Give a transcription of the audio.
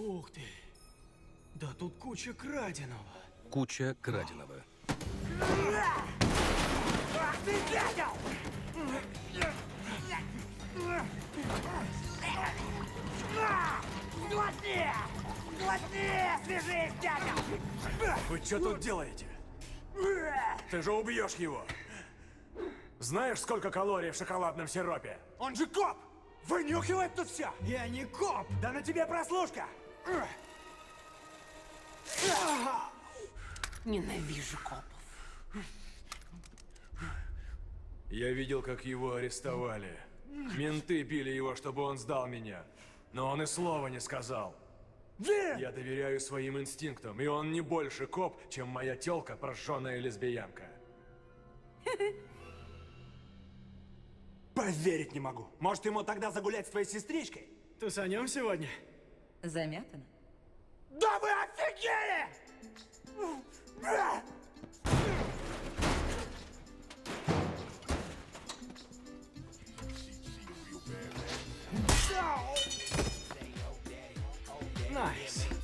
Ух ты! Да тут куча краденого. Куча краденого. Ах ты! На! Глотни! Глотни! Свяжись, дятел! Вы что тут делаете? Ты же убьешь его. Знаешь, сколько калорий в шоколадном сиропе? Он же коп! Вынюхивает тут все! Я не коп! Да на тебе прослушка! Ненавижу копов. Я видел, как его арестовали. Менты били его, чтобы он сдал меня. Но он и слова не сказал. Я доверяю своим инстинктам, и он не больше коп, чем моя телка, прожженная лесбиянка. Поверить не могу. Может, ему тогда загулять с твоей сестричкой? Тусанем сегодня? Замятано? Да вы офигели! Nice.